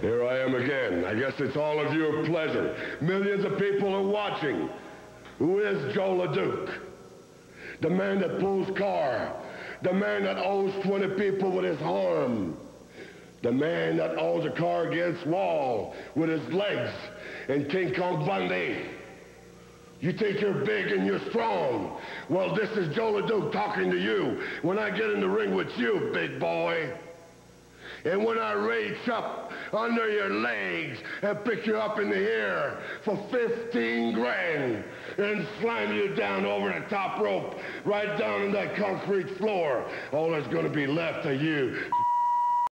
Here I am again. I guess it's all of your pleasure. Millions of people are watching. Who is Jos LeDuc? The man that pulls car. The man that owes 20 people with his arm. The man that owns a car against wall with his legs and King Kong Bundy. You think you're big and you're strong. Well, this is Jos LeDuc talking to you when I get in the ring with you, big boy. And when I reach up under your legs and pick you up in the air for 15 grand and slam you down over the top rope right down in that concrete floor, all that's going to be left of you